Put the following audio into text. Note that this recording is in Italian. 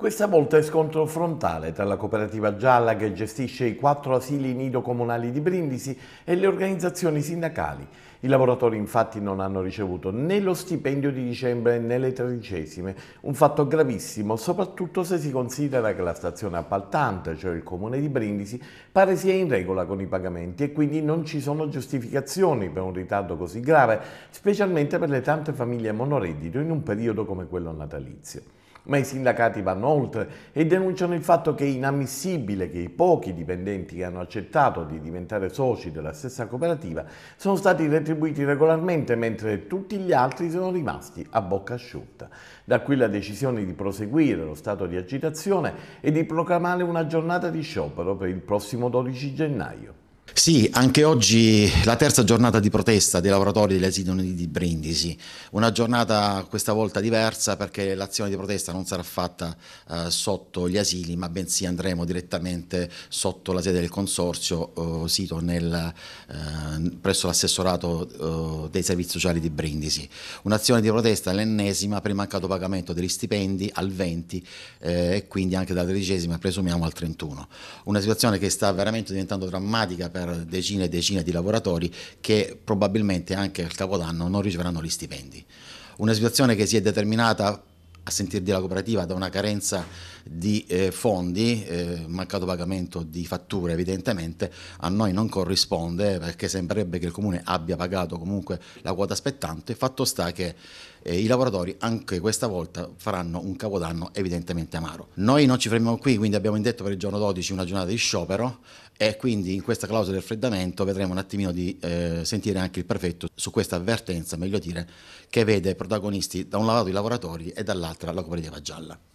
Questa volta è scontro frontale tra la cooperativa gialla che gestisce i quattro asili nido comunali di Brindisi e le organizzazioni sindacali. I lavoratori infatti non hanno ricevuto né lo stipendio di dicembre né le tredicesime, un fatto gravissimo soprattutto se si considera che la stazione appaltante, cioè il comune di Brindisi, pare sia in regola con i pagamenti e quindi non ci sono giustificazioni per un ritardo così grave, specialmente per le tante famiglie monoreddito in un periodo come quello natalizio. Ma i sindacati vanno oltre e denunciano il fatto che è inammissibile che i pochi dipendenti che hanno accettato di diventare soci della stessa cooperativa sono stati retribuiti regolarmente mentre tutti gli altri sono rimasti a bocca asciutta. Da qui la decisione di proseguire lo stato di agitazione e di proclamare una giornata di sciopero per il prossimo 12 gennaio. Sì, anche oggi la terza giornata di protesta dei lavoratori degli asili di Brindisi, una giornata questa volta diversa perché l'azione di protesta non sarà fatta eh, sotto gli asili ma bensì andremo direttamente sotto la sede del consorzio eh, sito nel, eh, presso l'assessorato eh, dei servizi sociali di Brindisi. Un'azione di protesta l'ennesima per il mancato pagamento degli stipendi al 20 eh, e quindi anche dalla tredicesima presumiamo al 31. Una situazione che sta veramente diventando drammatica per decine e decine di lavoratori che probabilmente anche al Capodanno non riceveranno gli stipendi. Una situazione che si è determinata a sentir dire la cooperativa da una carenza di eh, fondi, eh, mancato pagamento di fatture evidentemente, a noi non corrisponde perché sembrerebbe che il comune abbia pagato comunque la quota spettante, fatto sta che eh, i lavoratori anche questa volta faranno un capodanno evidentemente amaro. Noi non ci fermiamo qui, quindi abbiamo indetto per il giorno 12 una giornata di sciopero e quindi in questa clausola del freddamento vedremo un attimino di eh, sentire anche il prefetto su questa avvertenza, meglio dire, che vede protagonisti da un lato i lavoratori e dall'altra la cooperativa gialla.